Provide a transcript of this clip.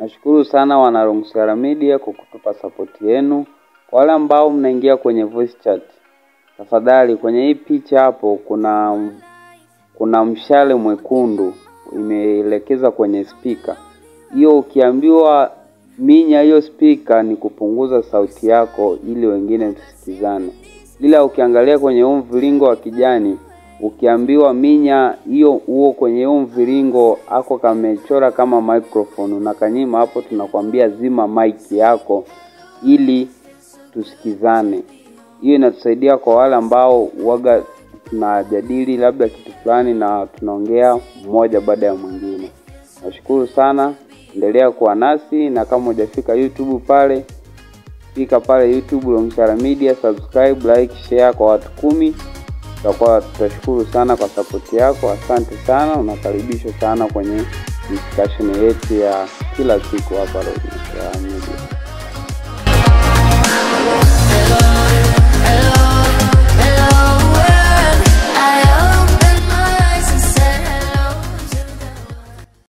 Nashukuru sana wana Media kwa kutupa sapoti yenu. Kwa wale ambao mnaingia kwenye voice chat, tafadhali kwenye hii picha hapo kuna kuna mshale mwekundu imeelekeza kwenye spika hiyo. Ukiambiwa minya hiyo spika ni kupunguza sauti yako ili wengine tusikizane, ila ukiangalia kwenye huu mviringo wa kijani ukiambiwa minya hiyo huo kwenye huo mviringo ako kamechora kama microphone, unakanyima hapo, tunakwambia zima mic yako ili tusikizane. Hiyo inatusaidia kwa wale ambao waga tunajadili labda kitu fulani na tunaongea mmoja baada ya mwingine. Nashukuru sana, endelea kuwa nasi, na kama hujafika YouTube pale, fika pale YouTube Longsara Media, subscribe, like, share kwa watu kumi. Tutakuwa tutashukuru sana kwa sapoti yako. Asante sana, unakaribishwa sana kwenye discussion yetu ya kila siku hapa Longshara Media.